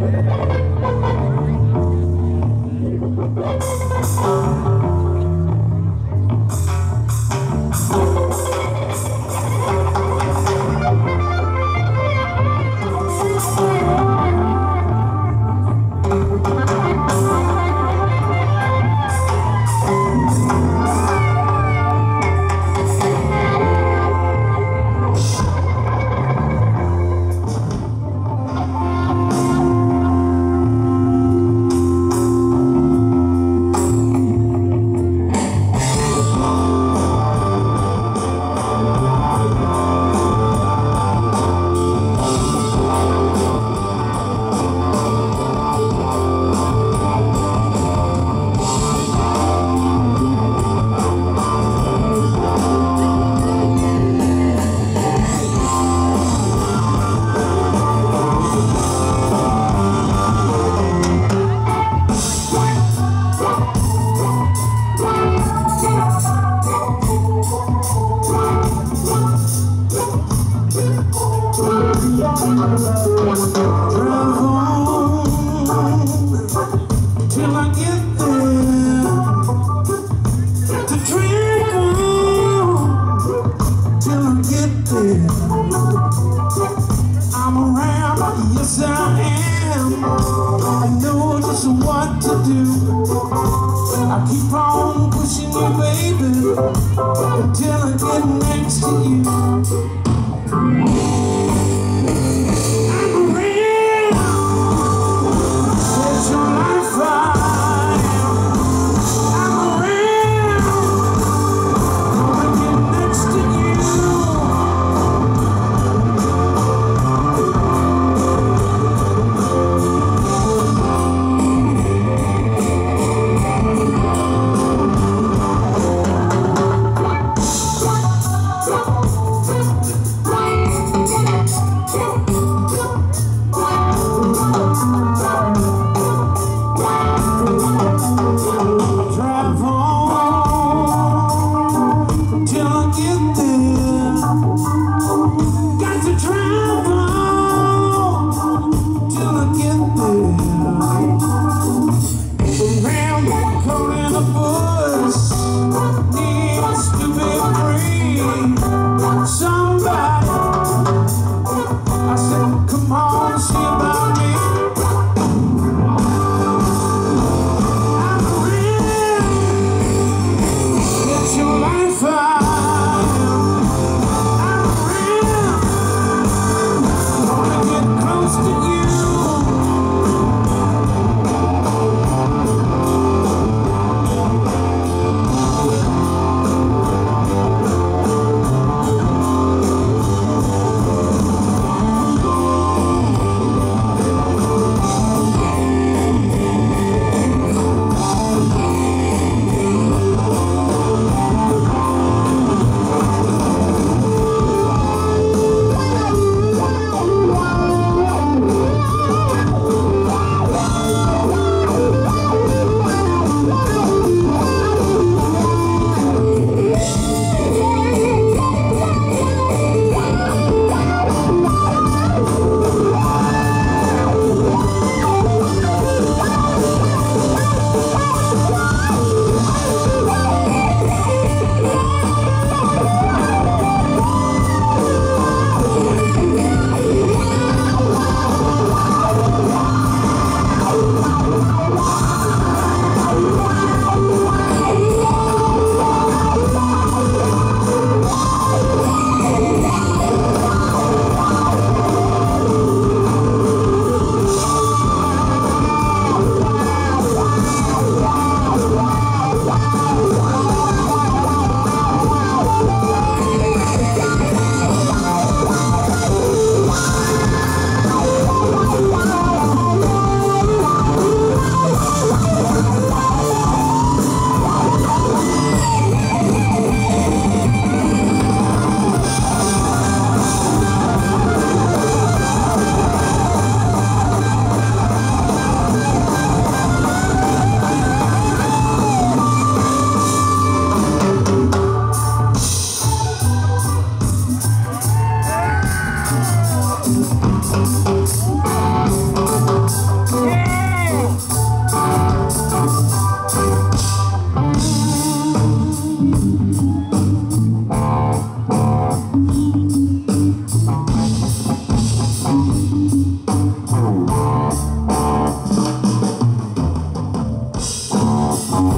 Yeah. Thank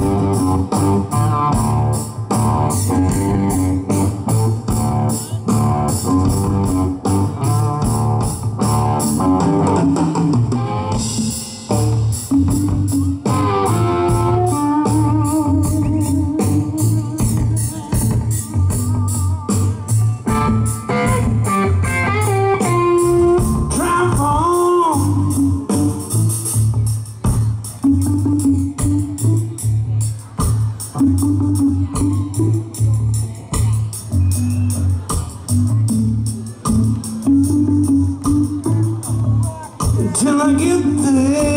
Thank. till I get there.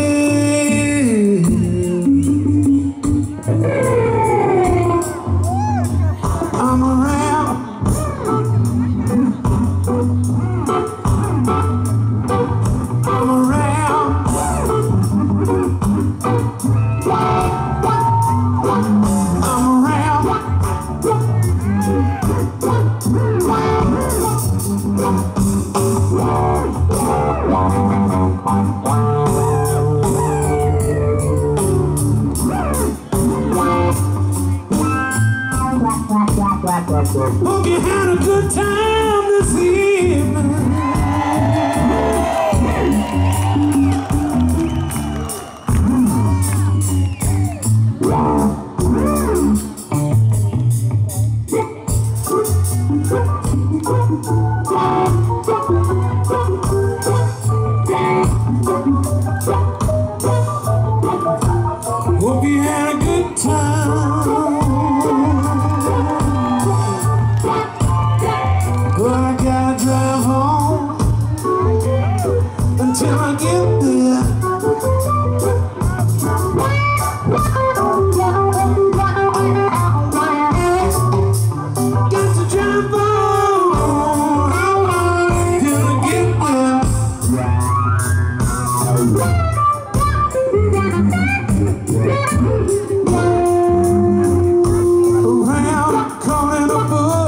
Hope you had a good time this evening.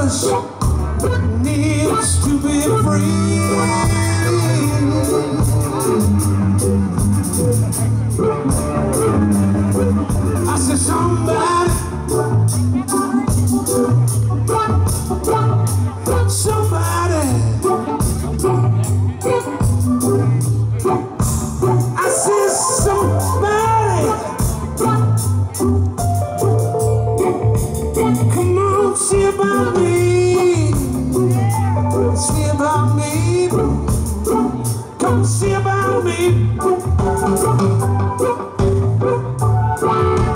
so, needs to be free. Bye.